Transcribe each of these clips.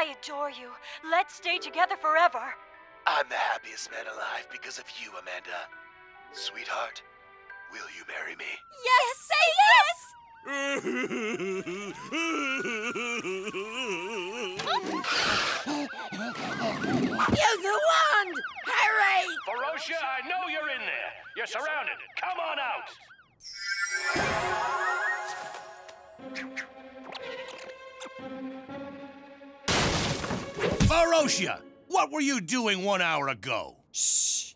I adore you. Let's stay together forever. I'm the happiest man alive because of you, Amanda. Sweetheart, will you marry me? Yes, say yes! Use the wand! Hurry! Ferocia, I know you're in there. You're surrounded. Come on out. Ferocia, what were you doing one hour ago? Shh.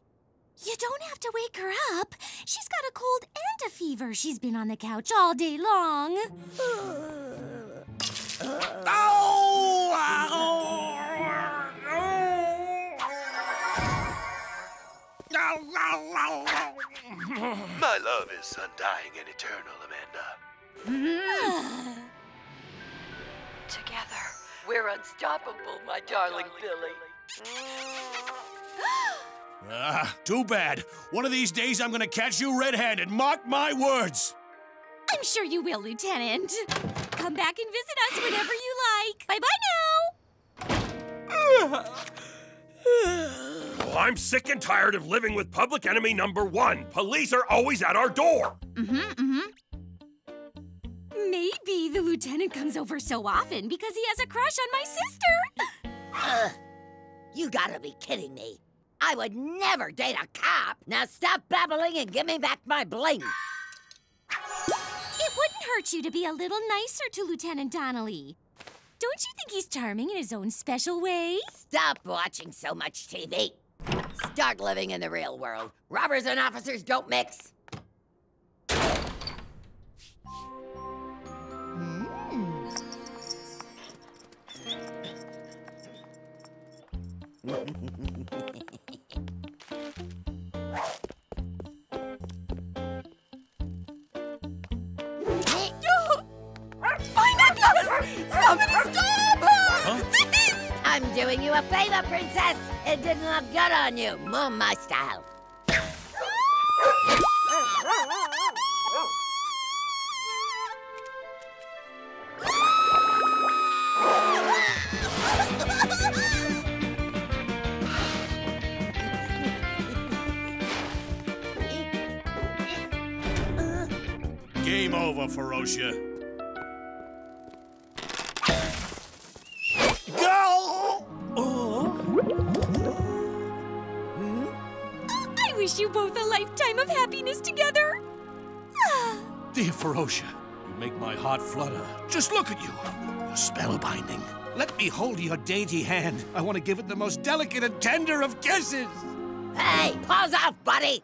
You don't have to wake her up. She's got a cold and a fever. She's been on the couch all day long. Oh. My love is undying and eternal, Amanda. Together. We're unstoppable, my darling Billy. Ah, too bad. One of these days I'm gonna catch you red-handed. Mark my words. I'm sure you will, Lieutenant. Come back and visit us whenever you like. Bye bye now. Well, I'm sick and tired of living with public enemy number one. Police are always at our door. Mm-hmm, mm-hmm. Maybe the lieutenant comes over so often because he has a crush on my sister. Ugh. You gotta be kidding me. I would never date a cop. Now stop babbling and give me back my bling. It wouldn't hurt you to be a little nicer to Lieutenant Donnelly. Don't you think he's charming in his own special way? Stop watching so much TV. Start living in the real world. Robbers and officers don't mix. I'm doing you a favor, princess. It didn't look good on you. More my style. Game over, Ferocia. Go! I wish you both a lifetime of happiness together. Dear Ferocia, you make my heart flutter. Just look at you. You're spellbinding. Let me hold your dainty hand. I want to give it the most delicate and tender of kisses. Hey, paws off, buddy.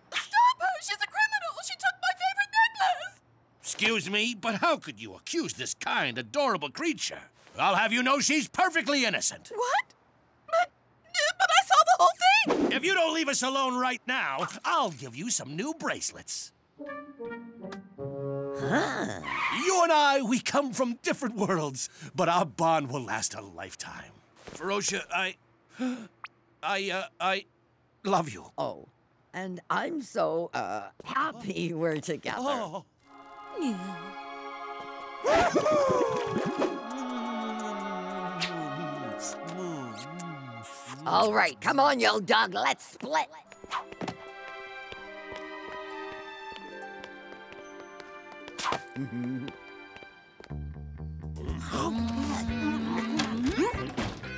Excuse me, but how could you accuse this kind, adorable creature? I'll have you know she's perfectly innocent. What? But, but I saw the whole thing! If you don't leave us alone right now, I'll give you some new bracelets. Huh. You and I, we come from different worlds, but our bond will last a lifetime. Ferocia, I. I, uh, I love you. Oh, and I'm so, uh, happy we're together. Oh. All right, come on, you dog. Let's split.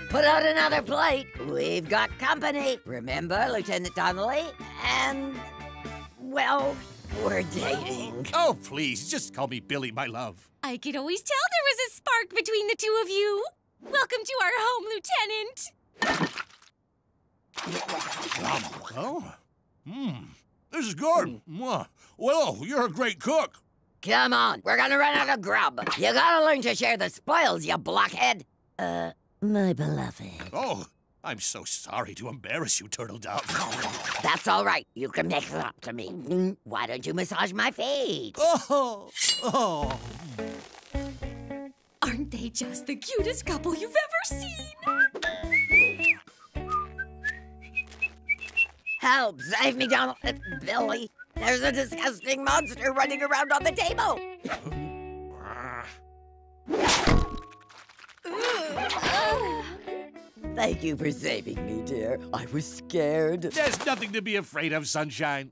Put out another plate. We've got company. Remember, Lieutenant Donnelly? And, well, we're dating. Oh, please, just call me Billy, my love. I could always tell there was a spark between the two of you. Welcome to our home, Lieutenant. Oh? Hmm. This is good. Mwah. Well, you're a great cook. Come on, we're gonna run out of grub. You gotta learn to share the spoils, you blockhead. Uh, my beloved. Oh, I'm so sorry to embarrass you, Turtle Dove. That's all right. You can make it up to me. Why don't you massage my feet? Oh, oh. Aren't they just the cutest couple you've ever seen? Help! Save me, Donald. Uh, Billy. There's a disgusting monster running around on the table. Thank you for saving me, dear. I was scared. There's nothing to be afraid of, Sunshine.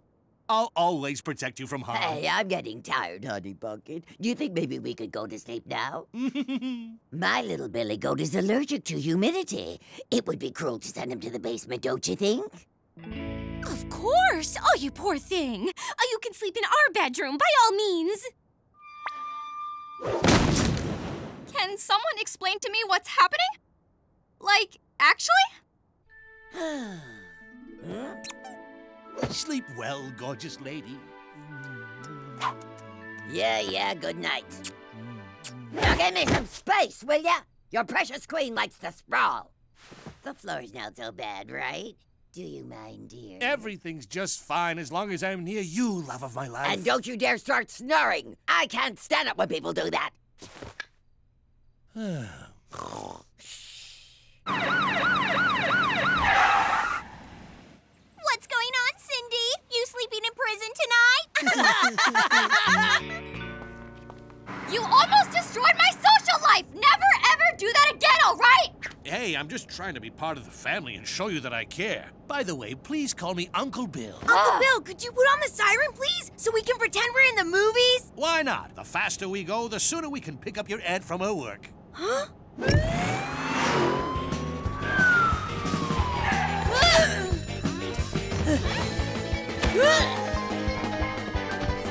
I'll always protect you from harm. Hey, I'm getting tired, Honey Bucket. Do you think maybe we could go to sleep now? My little billy goat is allergic to humidity. It would be cruel to send him to the basement, don't you think? Of course! Oh, you poor thing! Oh, you can sleep in our bedroom, by all means! Can someone explain to me what's happening? Like, actually? Sleep well, gorgeous lady. Yeah, yeah, good night. Now give me some space, will ya? Your precious queen likes to sprawl. The floor's not so bad, right? Do you mind, dear? Everything's just fine as long as I'm near you, love of my life. And don't you dare start snoring. I can't stand it when people do that. What's going on, Cindy? You sleeping in prison tonight? You almost destroyed my social life! Never ever do that again, alright? Hey, I'm just trying to be part of the family and show you that I care. By the way, please call me Uncle Bill. Uncle Bill, could you put on the siren, please? So we can pretend we're in the movies? Why not? The faster we go, the sooner we can pick up your aunt from her work. Huh?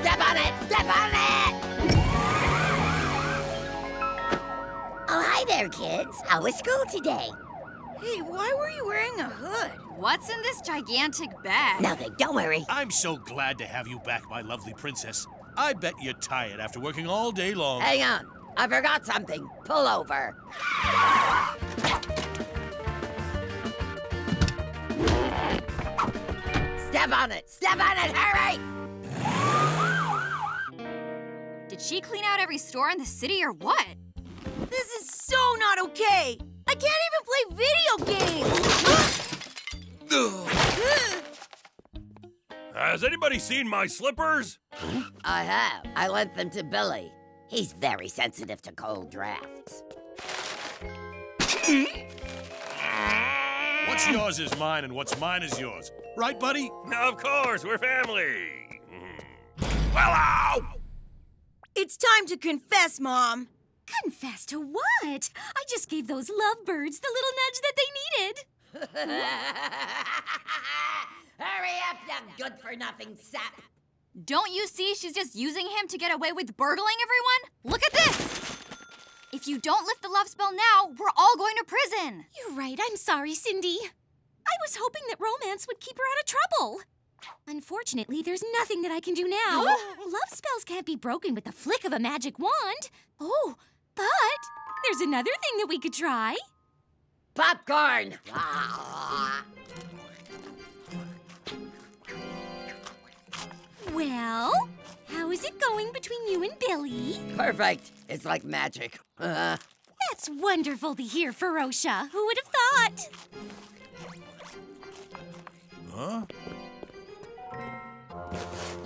Step on it! Step on it! Oh, hi there, kids. How was school today? Hey, why were you wearing a hood? What's in this gigantic bag? Nothing. Don't worry. I'm so glad to have you back, my lovely princess. I bet you're tired after working all day long. Hang on. I forgot something. Pull over. Step on it! Step on it! Hurry! Did she clean out every store in the city or what? This is so not okay! I can't even play video games! Has anybody seen my slippers? I have. I lent them to Billy. He's very sensitive to cold drafts. Hmm? What's yours is mine, and what's mine is yours. Right, buddy? Of course, we're family. Mm. Well, ow! It's time to confess, Mom. Confess to what? I just gave those lovebirds the little nudge that they needed. Hurry up, you good-for-nothing sap! Don't you see she's just using him to get away with burgling everyone? Look at this! If you don't lift the love spell now, we're all going to prison. You're right. I'm sorry, Cindy. I was hoping that romance would keep her out of trouble. Unfortunately, there's nothing that I can do now. Love spells can't be broken with the flick of a magic wand. Oh, but there's another thing that we could try. Popcorn! Well, how is it going between you and Billy? Perfect. It's like magic. Uh, That's wonderful to hear, Ferocia. Who would have thought? Huh?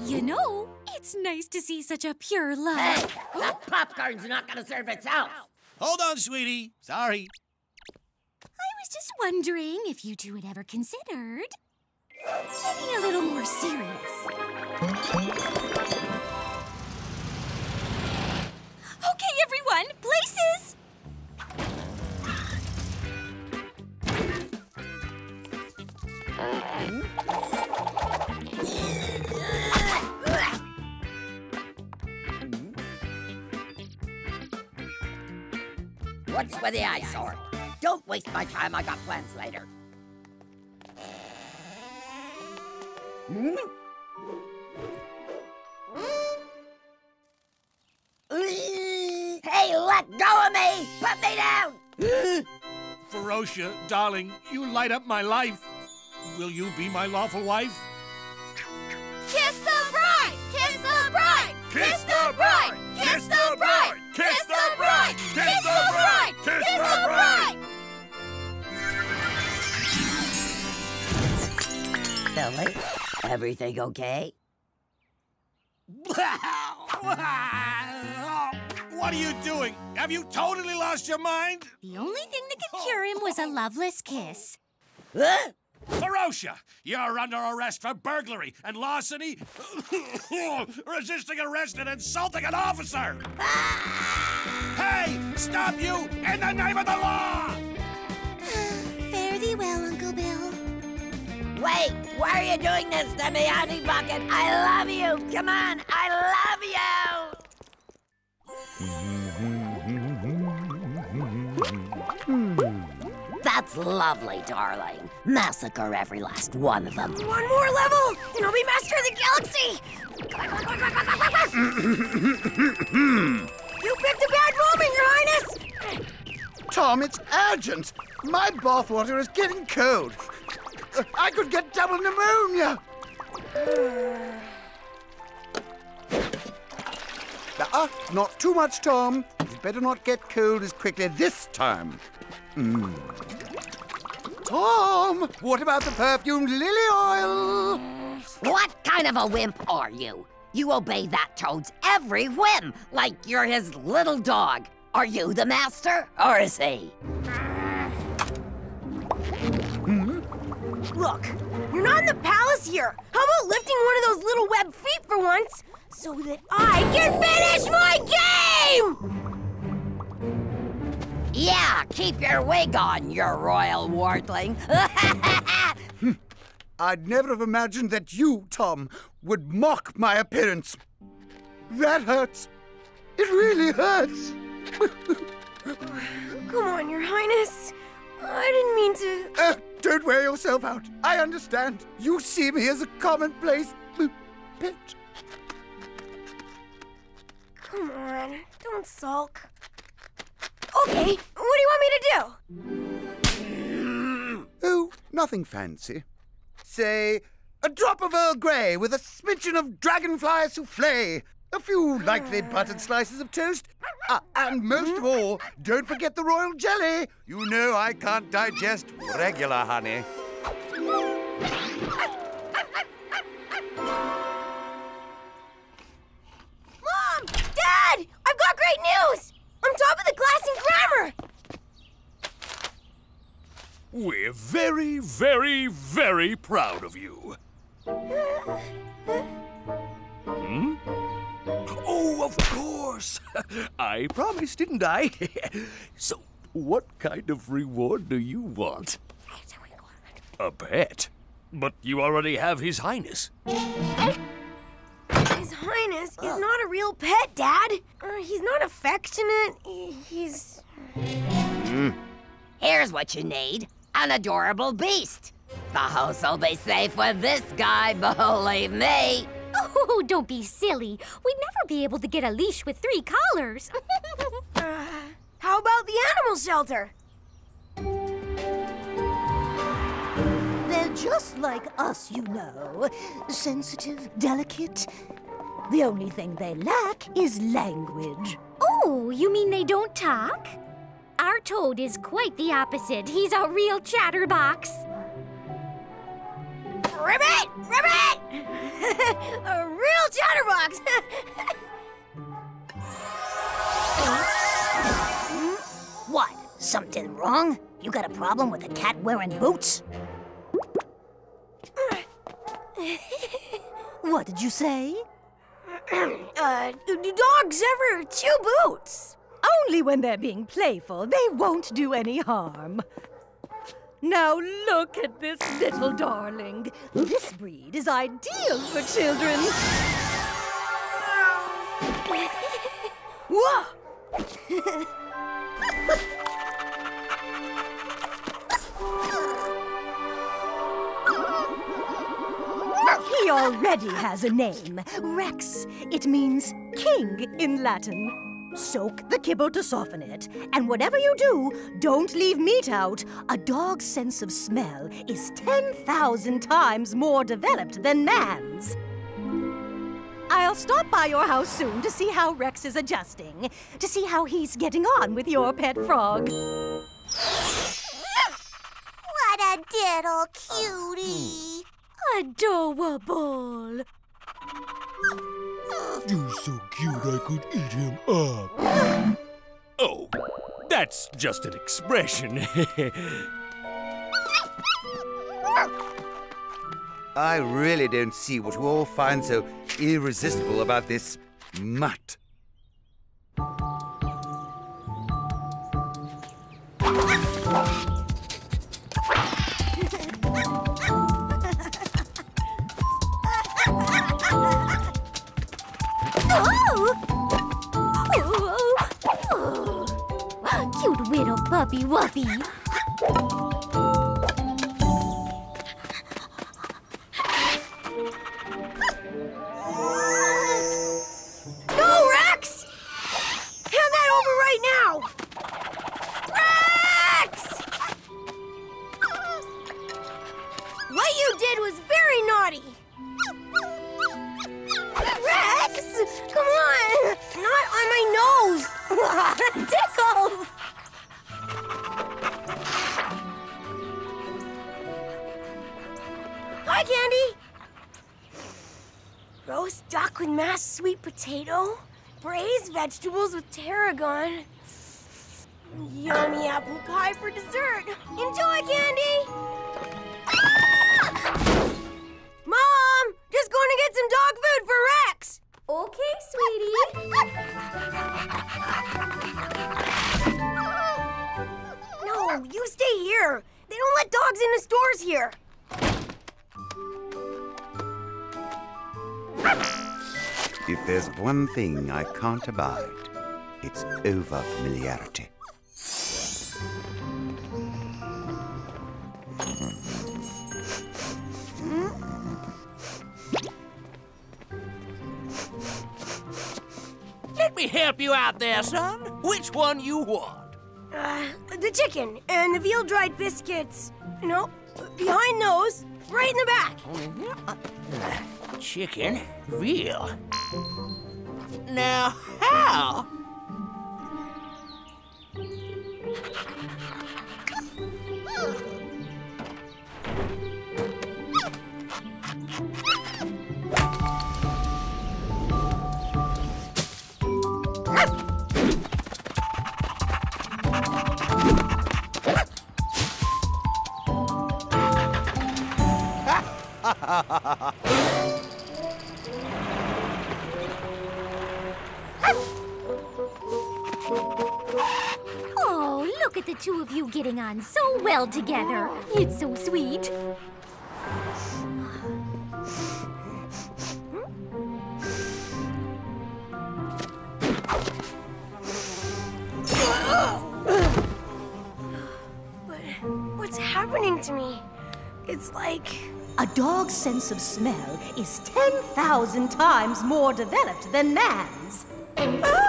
You know, it's nice to see such a pure love. hey, that popcorn's not gonna serve itself. Hold on, sweetie. Sorry. I was just wondering if you two had ever considered getting a little more serious. Okay, everyone, places! What's with the eyesore? Don't waste my time. I got plans later. Hmm? Ferocia, darling, you light up my life. Will you be my lawful wife? Kiss the bride! Kiss the bride! Kiss the bride! Kiss the bride! Kiss the bride! Kiss the bride! Kiss the bride! Billy, everything okay? What are you doing? Have you totally lost your mind? The only thing that could cure him was a loveless kiss. Huh? Ferocia, you're under arrest for burglary and larceny, resisting arrest and insulting an officer. Ah! hey, stop you in the name of the law! Fare thee well, Uncle Bill. Wait, why are you doing this to me, Honey Bucket? I love you. Come on, I love you. That's lovely, darling. Massacre every last one of them. One more level, and I'll be master of the galaxy! you picked a bad moment, Your Highness! Tom, it's urgent. My bathwater is getting cold. I could get double pneumonia. Ah, not too much, Tom. You'd better not get cold as quickly this time. Mm. Tom, what about the perfumed lily oil? What kind of a wimp are you? You obey that toad's every whim, like you're his little dog. Are you the master, or is he? Hmm? Look, you're not in the palace here. How about lifting one of those little web feet for once, so that I can finish my game? Yeah, keep your wig on, you royal wardling. I'd never have imagined that you, Tom, would mock my appearance. That hurts. It really hurts. Come on, Your Highness. I didn't mean to. Uh, don't wear yourself out. I understand. You see me as a commonplace pet. Come on, don't sulk. Okay, what do you want me to do? Oh, nothing fancy. Say, a drop of Earl Grey with a smidgen of dragonfly souffle. A few lightly buttered slices of toast. Ah, and most of all, don't forget the royal jelly. You know I can't digest regular honey. Mom! Dad! I've got great news! I'm top of the class in grammar! We're very, very, very proud of you. Hmm? Oh, of course. I promised, didn't I? so, what kind of reward do you want? A pet? But you already have His Highness. His Highness is not a real pet, Dad. Uh, he's not affectionate. He- He's. Here's what you need an adorable beast. The house will be safe with this guy, believe me. Oh, don't be silly. We'd never be able to get a leash with three collars. Uh, how about the animal shelter? They're just like us, you know. Sensitive, delicate. The only thing they lack is language. oh, you mean they don't talk? Our toad is quite the opposite. He's a real chatterbox. Ribbit! Ribbit! a real chatterbox! What? Something wrong? You got a problem with a cat wearing boots? what did you say? Uh, do do dogs ever chew boots? Only when they're being playful. They won't do any harm. Now look at this little darling. This breed is ideal for children. Whoa! He already has a name. Rex. It means king in Latin. Soak the kibble to soften it. And whatever you do, don't leave meat out. A dog's sense of smell is 10,000 times more developed than man's. I'll stop by your house soon to see how Rex is adjusting, to see how he's getting on with your pet frog. What a diddle cutie. Adorable. You're so cute I could eat him up. Oh, that's just an expression. I really don't see what you all find so irresistible about this mutt. Cute little puppy wuppy. Candy! Roast duck with mashed sweet potato, braised vegetables with tarragon, yummy apple pie for dessert. Enjoy, Candy! Ah! Mom, just going to get some dog food for Rex. Okay, sweetie. No, you stay here. They don't let dogs in the stores here. If there's one thing I can't abide, it's over familiarity. Let me help you out there, son. Which one you want? Uh, the chicken and the veal dried biscuits. No, behind those, right in the back. Chicken, veal. Now, how? Getting on so well together. It's so sweet. But what's happening to me? It's like. A dog's sense of smell is 10,000 times more developed than man's. Ah!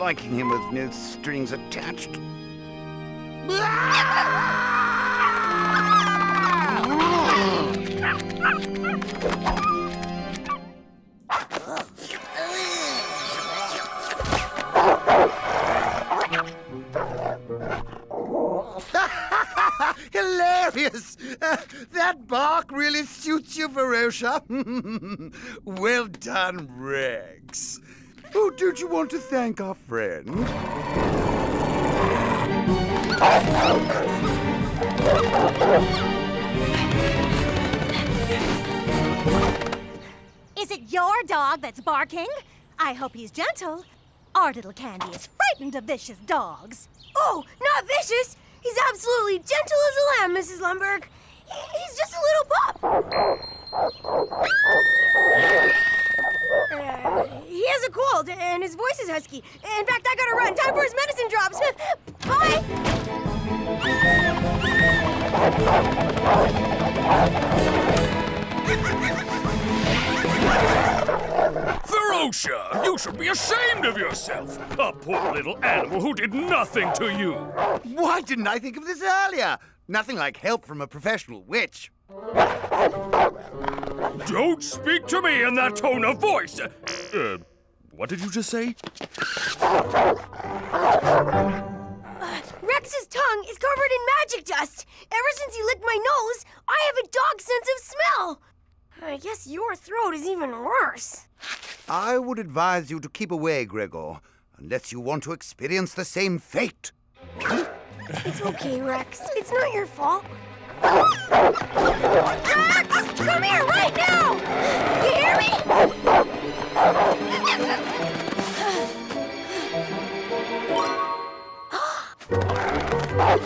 Liking him with no strings attached. Hilarious! Uh, that bark really suits you, Ferocia. well done, Rex. Oh, don't you want to thank our friend? Is it your dog that's barking? I hope he's gentle. Our little Candy is frightened of vicious dogs. Oh, not vicious! He's absolutely gentle as a lamb, Mrs. Lumberg. He's just a little pup. Uh, he has a cold, and his voice is husky. In fact, I gotta run. Time for his medicine drops. Bye! Ferocia, you should be ashamed of yourself. A poor little animal who did nothing to you. Why didn't I think of this earlier? Nothing like help from a professional witch. Don't speak to me in that tone of voice! Uh, what did you just say? Uh, Rex's tongue is covered in magic dust. Ever since he licked my nose, I have a dog sense of smell. I guess your throat is even worse. I would advise you to keep away, Gregor, unless you want to experience the same fate. It's okay, Rex. It's not your fault. Rex! Come here right now! You hear me?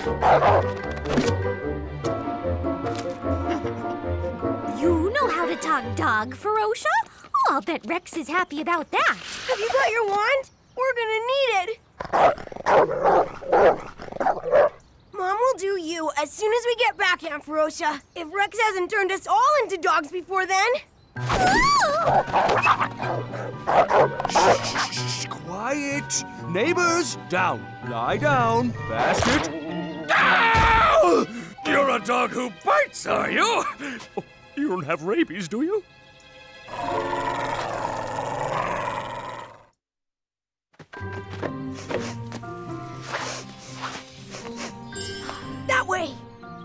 You know how to talk dog, Ferocia? Oh, I'll bet Rex is happy about that. Have you got your wand? We're gonna need it. Mom will do you as soon as we get back, Aunt Ferocia. If Rex hasn't turned us all into dogs before then. Shh, quiet! Neighbors, down! Lie down! Basket! Ow! You're a dog who bites, are you? Oh, you don't have rabies, do you?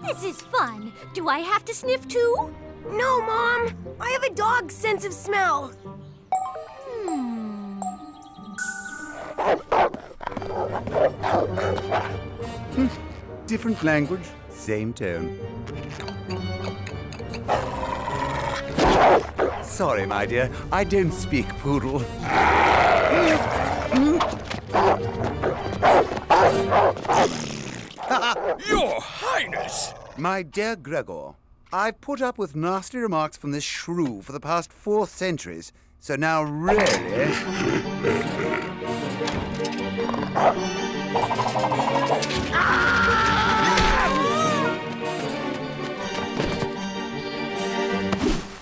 This is fun. Do I have to sniff too? No, Mom. I have a dog sense of smell. Hmm. Different language, same tone. Sorry, my dear, I don't speak poodle. Your Highness! My dear Gregor, I've put up with nasty remarks from this shrew for the past four centuries, so now really.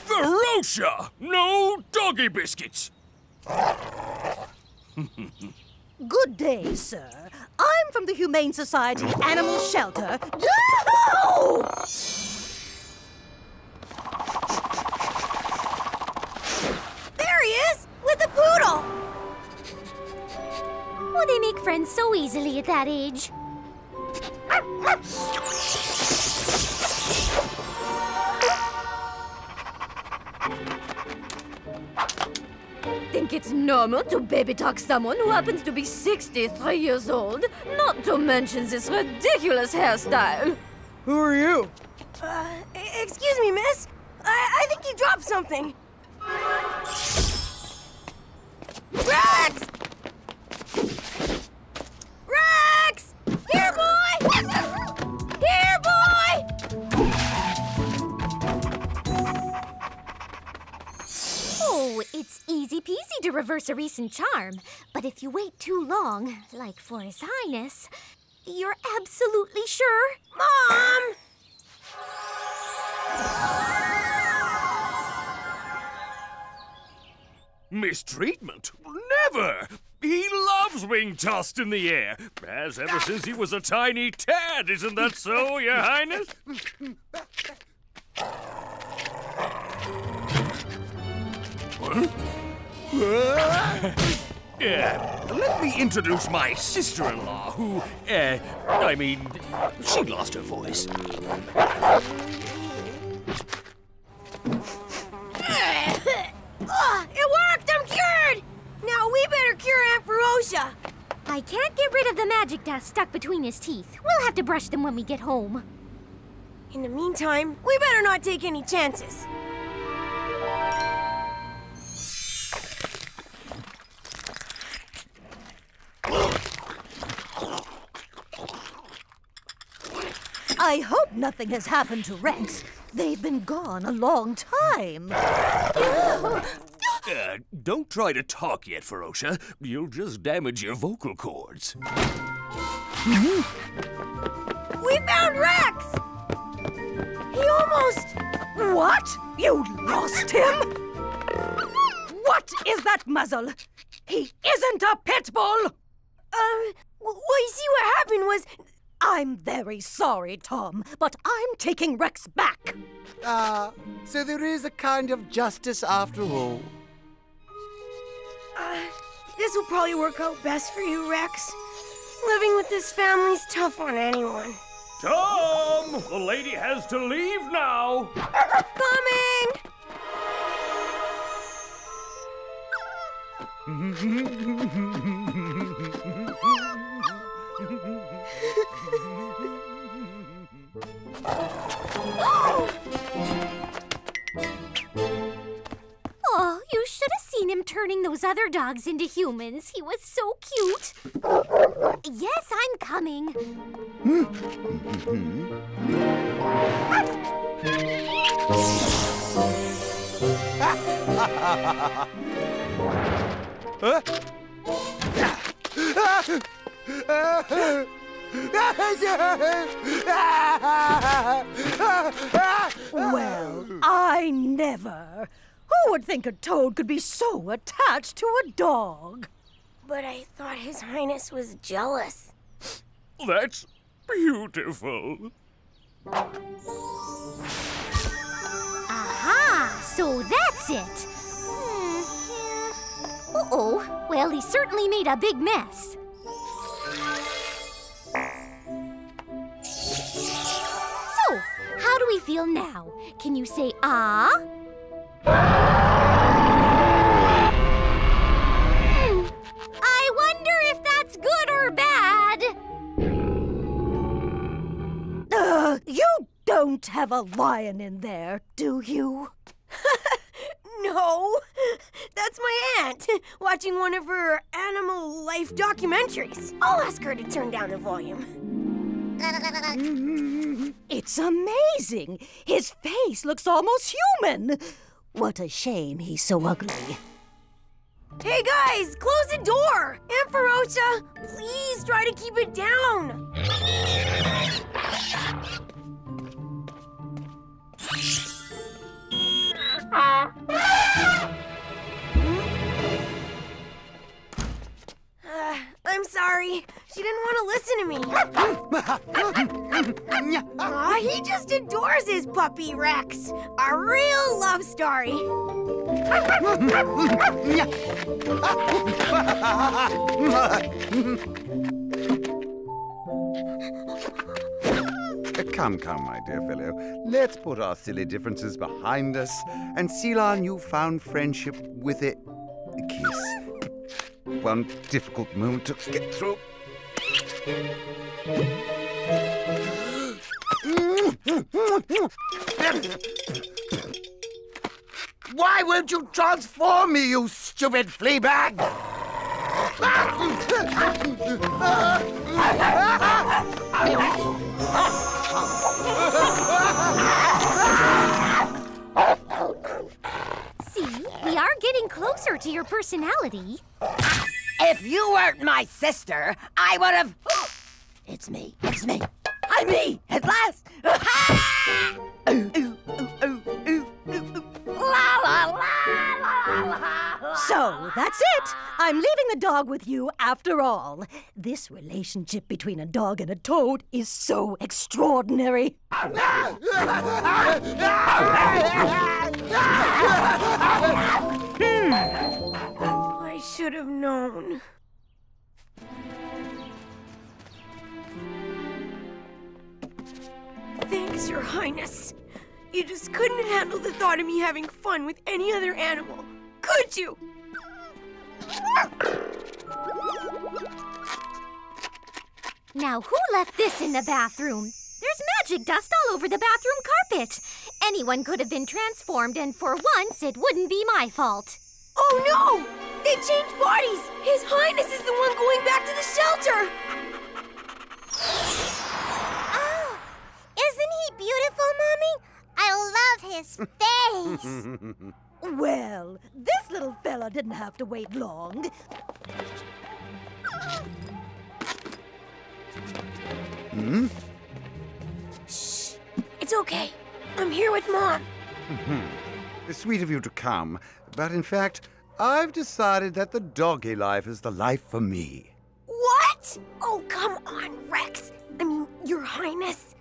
Ferocia! No doggy biscuits! Good day, sir. I'm from the Humane Society Animal Shelter. No! There he is, with a poodle. Oh, they make friends so easily at that age. Think it's normal to baby talk someone who happens to be 63 years old? Not to mention this ridiculous hairstyle. Who are you? Uh, excuse me, miss. I, I think you dropped something. Rex! Rex! It's easy peasy to reverse a recent charm. But if you wait too long, like for His Highness, you're absolutely sure. Mom! Mistreatment? Never! He loves being tossed in the air, as ever since he was a tiny tad, isn't that so, Your Highness? Huh? Uh, let me introduce my sister-in-law, who, uh, I mean, she lost her voice. Ah, it worked! I'm cured! Now we better cure Aunt Ferocia. I can't get rid of the magic dust stuck between his teeth. We'll have to brush them when we get home. In the meantime, we better not take any chances. I hope nothing has happened to Rex. They've been gone a long time. Uh, don't try to talk yet, Ferocia. You'll just damage your vocal cords. We found Rex! He almost. What? You lost him? What is that muzzle? He isn't a pit bull! Um, well, you see, what happened was I'm very sorry, Tom, but I'm taking Rex back. Ah, so there is a kind of justice after all. Uh, this will probably work out best for you, Rex. Living with this family's tough on anyone. Tom! The lady has to leave now! Coming! Oh, you should have seen him turning those other dogs into humans. He was so cute. Yes, I'm coming. Huh? Well, I never. Who would think a toad could be so attached to a dog? But I thought His Highness was jealous. That's beautiful. Aha! So that's it. Hmm. Uh-oh. Well, he certainly made a big mess. Do we feel now? Can you say ah? Hmm. I wonder if that's good or bad. Uh, you don't have a lion in there, do you? No, that's my aunt, watching one of her animal life documentaries. I'll ask her to turn down the volume. It's amazing. His face looks almost human. What a shame he's so ugly. Hey guys, close the door! Aunt Ferocia, please try to keep it down. Uh, I'm sorry. She didn't want to listen to me. Aw, he just adores his puppy Rex. A real love story. Come, come, my dear fellow. Let's put our silly differences behind us and seal our newfound friendship with a kiss. One difficult moment to get through. Why won't you transform me, you stupid flea bag? See, we are getting closer to your personality. If you weren't my sister, I would have. It's me. It's me. I'm me at last. Ooh, ooh, ooh. La la la. So that's it. I'm leaving the dog with you after all. This relationship between a dog and a toad is so extraordinary. Hmm. I should have known. Thanks, Your Highness. You just couldn't handle the thought of me having fun with any other animal, could you? Now, who left this in the bathroom? There's magic dust all over the bathroom carpet. Anyone could have been transformed, and for once, it wouldn't be my fault. Oh no! They changed bodies! His Highness is the one going back to the shelter! Oh, isn't he beautiful, Mommy? I love his face. Well, this little fella didn't have to wait long. Hmm? Shh! It's okay. I'm here with Mom. It's sweet of you to come, but in fact, I've decided that the doggy life is the life for me. What? Oh, come on, Rex. I mean, Your Highness,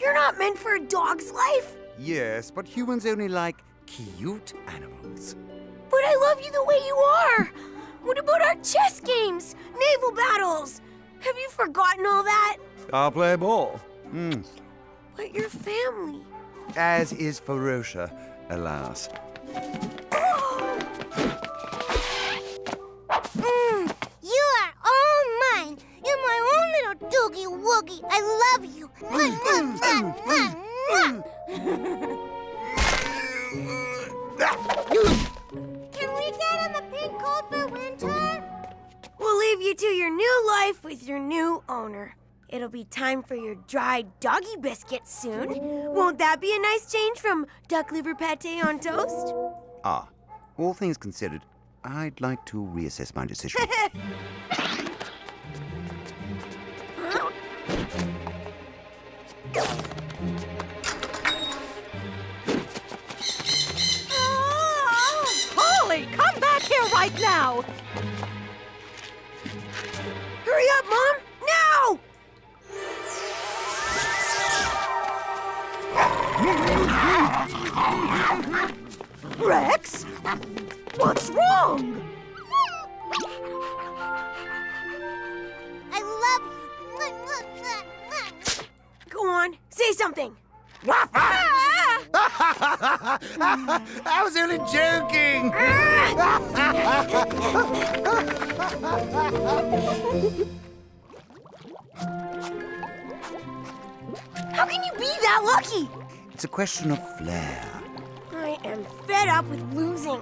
you're not meant for a dog's life. Yes, but humans only like cute animals. But I love you the way you are. What about our chess games, naval battles? Have you forgotten all that? I'll play ball. Hmm. But your family. As is Ferocia, alas. Little doogie woogie. I love you. Can we get him a pink coat for winter? We'll leave you to your new life with your new owner. It'll be time for your dried doggy biscuits soon. Won't that be a nice change from duck liver pate on toast? Ah, all things considered, I'd like to reassess my decision. Oh, right now! Hurry up, Mom! Now! Rex? What's wrong? Say something. I was only joking! How can you be that lucky? it's a question of flair. I am fed up with losing.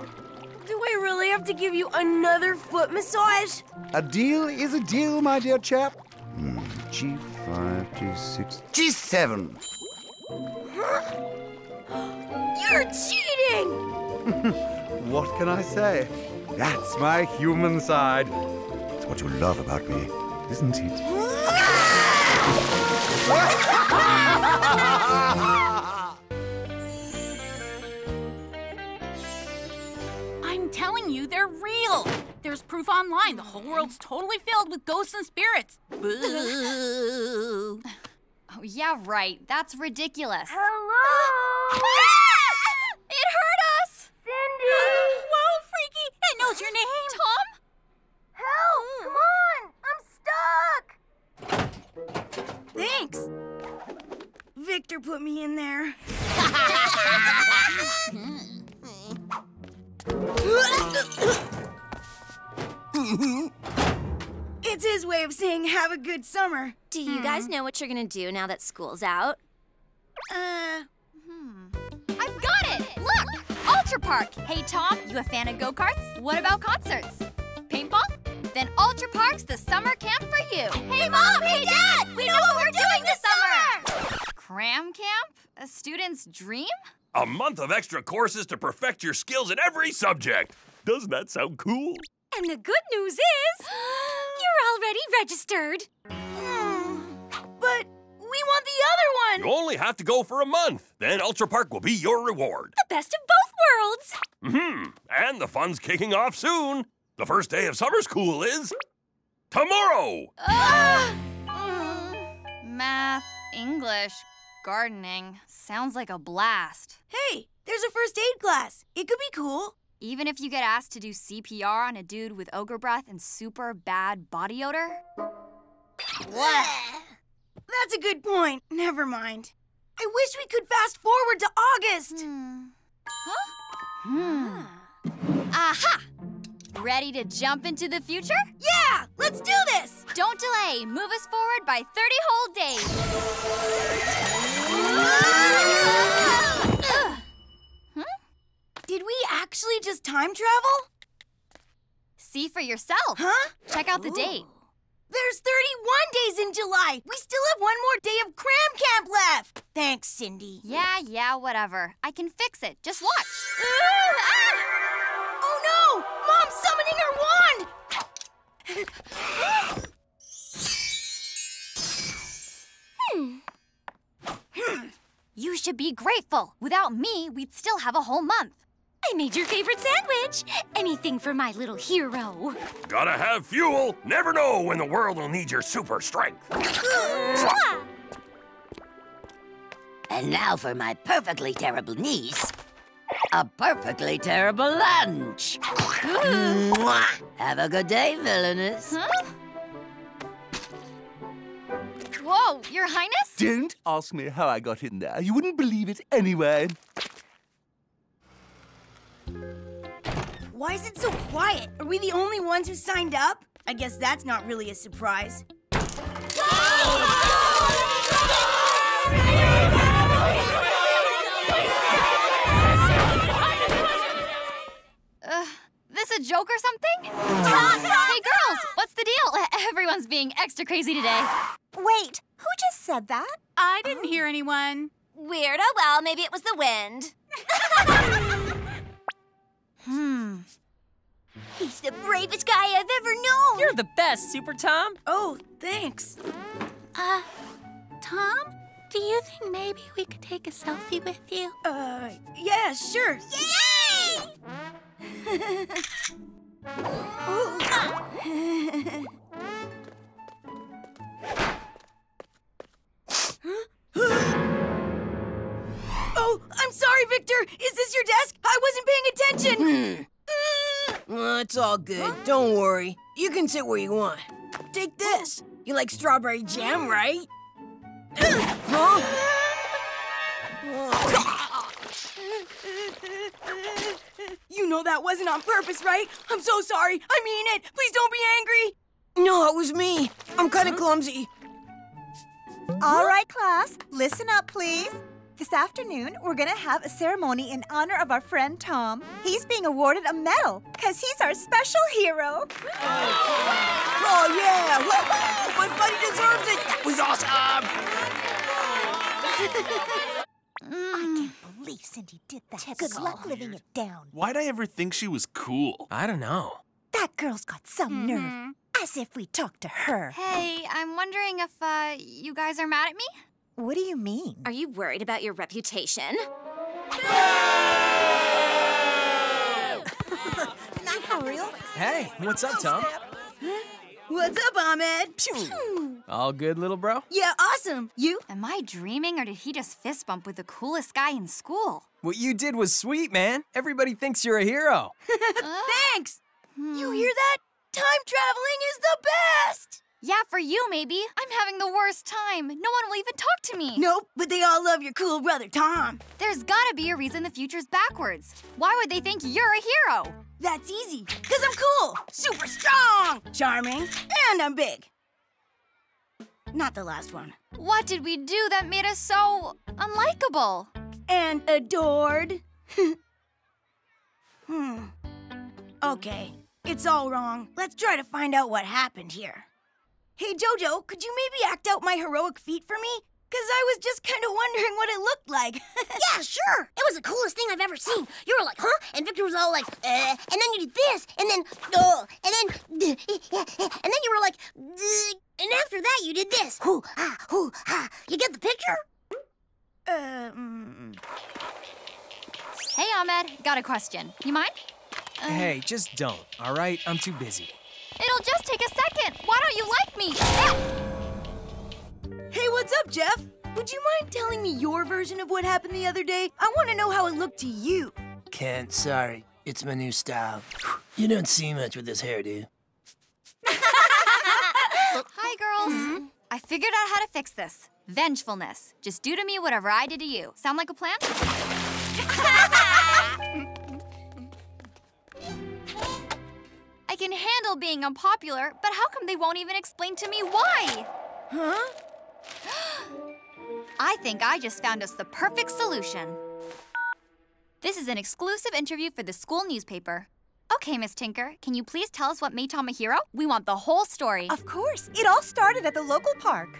Do I really have to give you another foot massage? A deal is a deal, my dear chap. Hmm, G5, G6, G7. You're cheating! What can I say? That's my human side. It's what you love about me, isn't it? I'm telling you, they're real. There's proof online. The whole world's totally filled with ghosts and spirits. Boo. Oh, yeah, right. That's ridiculous. Hello? Ah! It hurt us! Cindy! Whoa, freaky! It knows your name. Tom? Help! Hmm. Come on! I'm stuck! Thanks. Victor put me in there. it's his way of saying have a good summer. Do you guys know what you're gonna do now that school's out? Uh, hmm. I've got it! Look! Ultra Park! Hey, Tom, you a fan of go karts? What about concerts? Paintball? Then Ultra Park's the summer camp for you. Hey, Mom! Hey, Dad! We know what we're doing this summer! Cram camp? A student's dream? A month of extra courses to perfect your skills in every subject. Doesn't that sound cool? And the good news is, you're already registered. Hmm, but we want the other one. You only have to go for a month. Then Ultra Park will be your reward. The best of both worlds. Hmm. And the fun's kicking off soon. The first day of summer school is tomorrow. Ah! Mm, math, English, gardening. Sounds like a blast. Hey, there's a first aid class. It could be cool. Even if you get asked to do CPR on a dude with ogre breath and super bad body odor? What? That's a good point. Never mind. I wish we could fast forward to August. Huh? Hmm. Aha! Ready to jump into the future? Yeah, let's do this. Don't delay. Move us forward by 30 whole days. Did we actually just time travel? See for yourself. Huh? Check out the date. There's 31 days in July. We still have one more day of cram camp left. Thanks, Cindy. Yeah, yeah, whatever. I can fix it. Just watch. Ah! Oh no! Mom's summoning her wand! Hmm. You should be grateful. Without me, we'd still have a whole month. I made your favorite sandwich. Anything for my little hero. Gotta have fuel. Never know when the world will need your super strength. And now for my perfectly terrible niece. A perfectly terrible lunch. Have a good day, villainous. Huh? Your Highness? Don't ask me how I got in there. You wouldn't believe it anyway. Why is it so quiet? Are we the only ones who signed up? I guess that's not really a surprise. Uh, this a joke or something? hey, girls, what's the deal? Everyone's being extra crazy today. Wait, who just said that? I didn't hear anyone. Weird. Oh well, maybe it was the wind. Hmm. He's the bravest guy I've ever known. You're the best, Super Tom. Oh, thanks. Uh, Tom, do you think maybe we could take a selfie with you? Uh, yeah, sure. oh, I'm sorry, Victor. Is this your desk? I wasn't paying attention. Uh, it's all good. Don't worry. You can sit where you want. Take this. You like strawberry jam, right? huh? You know that wasn't on purpose, right? I'm so sorry. I mean it. Please don't be angry. No, it was me. I'm kind of clumsy. All right, class, listen up, please. This afternoon, we're gonna have a ceremony in honor of our friend Tom. He's being awarded a medal because he's our special hero. Oh, yeah! Woo-hoo! My buddy deserves it! That was awesome! I can't believe Cindy did that. Good luck living it down. Why'd I ever think she was cool? I don't know. That girl's got some nerve. Mm-hmm. As if we talked to her. Hey, I'm wondering if, uh, you guys are mad at me? What do you mean? Are you worried about your reputation? Not for real? Hey, what's up, Tom? What's up, Ahmed? All good, little bro? Yeah, awesome. You? Am I dreaming or did he just fist bump with the coolest guy in school? What you did was sweet, man. Everybody thinks you're a hero. Thanks. You hear that? Time traveling is the best. Yeah, for you, maybe. I'm having the worst time. No one will even talk to me. Nope, but they all love your cool brother, Tom. There's gotta be a reason the future's backwards. Why would they think you're a hero? That's easy, because I'm cool, super strong, charming, and I'm big. Not the last one. What did we do that made us so unlikable? And adored. hmm. Okay, it's all wrong. Let's try to find out what happened here. Hey, Jojo, could you maybe act out my heroic feat for me? Because I was just kind of wondering what it looked like. yeah, sure. It was the coolest thing I've ever seen. You were like, huh? And Victor was all like, uh, and then you did this, and then, uh, and then, and then you were like, uh, and after that you did this. Hoo, ha, hoo, ha. You get the picture? Um. Hey, Ahmed, got a question. You mind? Uh, Hey, just don't, all right? I'm too busy. It'll just take a second. Why don't you like me? Hey, what's up, Jeff? Would you mind telling me your version of what happened the other day? I want to know how it looked to you. Kent, sorry. It's my new style. You don't see much with this hairdo. Hi, girls. I figured out how to fix this. Vengefulness. Just do to me whatever I did to you. Sound like a plan? Handle being unpopular, but how come they won't even explain to me why? Huh? I think I just found us the perfect solution. This is an exclusive interview for the school newspaper. Okay, Miss Tinker, can you please tell us what made Tom a hero? We want the whole story. Of course. It all started at the local park.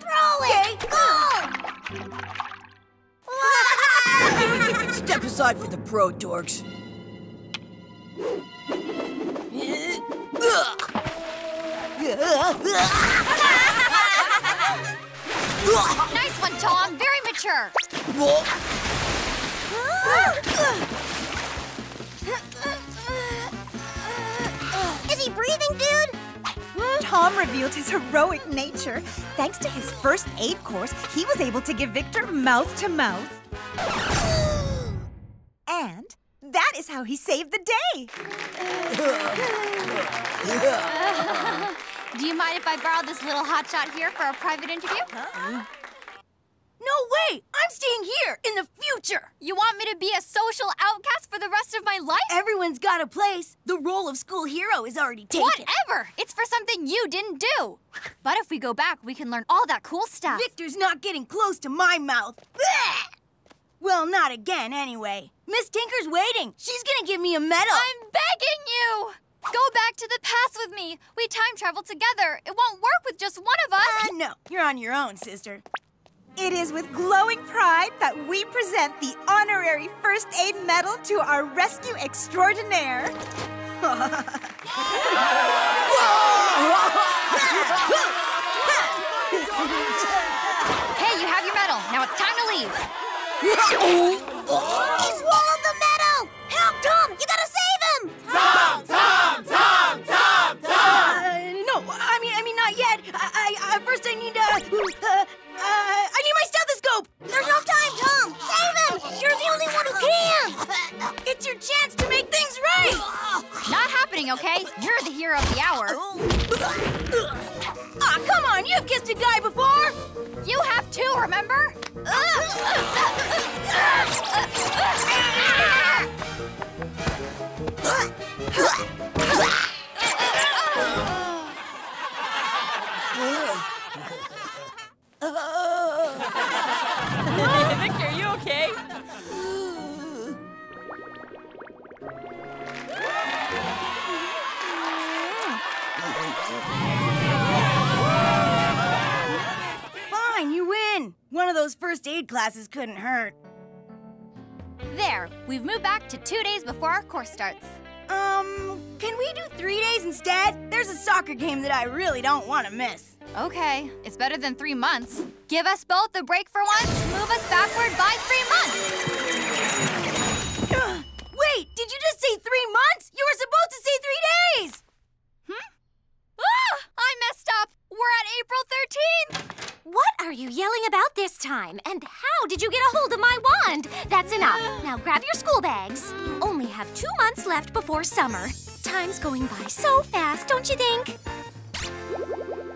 Throw it! Go! Step aside for the pro dorks. nice one, Tom. Very mature. Is he breathing, dude? Tom revealed his heroic nature. Thanks to his first aid course, he was able to give Victor mouth to mouth. And that is how he saved the day. Do you mind if I borrow this little hotshot here for a private interview? No way! I'm staying here in the future! You want me to be a social outcast for the rest of my Everyone's got a place. The role of school hero is already taken. Whatever! It's for something you didn't do. But if we go back, we can learn all that cool stuff. Victor's not getting close to my mouth. Well, not again, anyway. Miss Tinker's waiting. She's gonna give me a medal. I'm begging you! Go back to the past with me. We time travel together. It won't work with just one of us. Uh, no, you're on your own, sister. It is with glowing pride that we present the honorary first aid medal to our rescue extraordinaire. hey, you have your medal. Now it's time to leave. He swallowed the medal! Help, Tom! You gotta save him! Tom, Tom, Tom, There's no time, Tom! Save him! You're the only one who can! It's your chance to make things right. Not happening, okay? You're the hero of the hour. Ah, come on, you've kissed a guy before. You have too, remember? aid classes couldn't hurt. There, we've moved back to two days before our course starts. Um, can we do three days instead? There's a soccer game that I really don't want to miss. Okay, it's better than three months. Give us both a break for once, move us backward by three months. Wait, did you just say three months? You were supposed to say three days! Ah, I messed up. We're at April 13th. What are you yelling about this time? And how did you get a hold of my wand? That's enough. Now grab your school bags. You only have two months left before summer. Time's going by so fast, don't you think?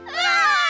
Ah!